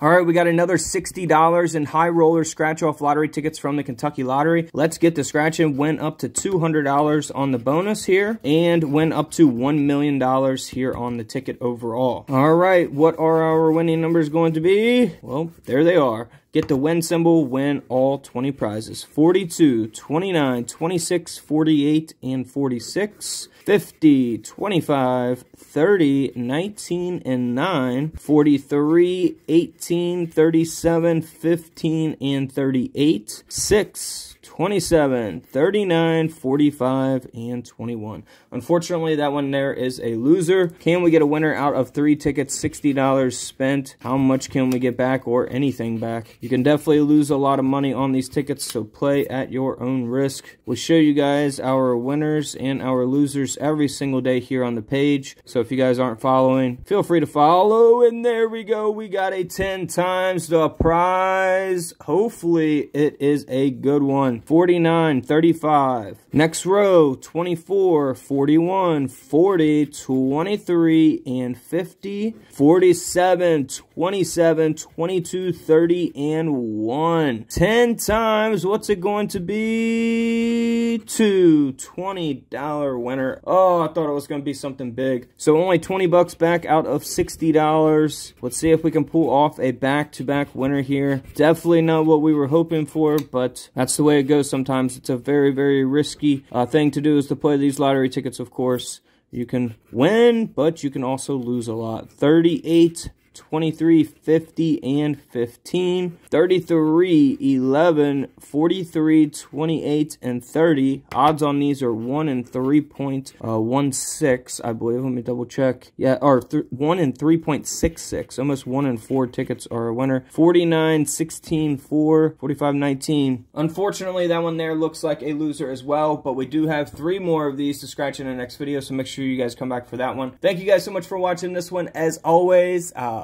All right, we got another $60 in high roller scratch off lottery tickets from the Kentucky Lottery. Let's get the scratching. Went up to $200 on the bonus here and went up to $1 million here on the ticket overall. All right, what are our winning numbers going to be? Well, there they are. Get the win symbol, win all 20 prizes. 42, 29, 26, 48, and 46. 50, 25, 30, 19, and 9. 43, 18, 37, 15, and 38. 6, 27, 39, 45, and 21. Unfortunately, that one there is a loser. Can we get a winner out of three tickets, $60 spent? How much can we get back or anything back? You can definitely lose a lot of money on these tickets, so play at your own risk. We show you guys our winners and our losers every single day here on the page. So if you guys aren't following, feel free to follow. And there we go. We got a 10 times the prize. Hopefully it is a good one. 49, 35. Next row, 24, 41, 40, 23, and 50. 47, 27, 22, 30, and 1. 10 times, what's it going to be? Two. $20 winner. Oh, I thought it was going to be something big. So only 20 bucks back out of $60. Let's see if we can pull off a back-to-back -back winner here. Definitely not what we were hoping for, but that's the way it goes sometimes. It's a very, very risky uh, thing to do is to play these lottery tickets, of course. You can win, but you can also lose a lot. 38 23, 50, and 15. 33, 11, 43, 28, and 30. Odds on these are 1 and 3.16, uh, I believe. Let me double check. Yeah, or 1 and 3.66. Almost 1 and 4 tickets are a winner. 49, 16, 4, 45, 19. Unfortunately, that one there looks like a loser as well, but we do have three more of these to scratch in the next video, so make sure you guys come back for that one. Thank you guys so much for watching this one. As always, uh,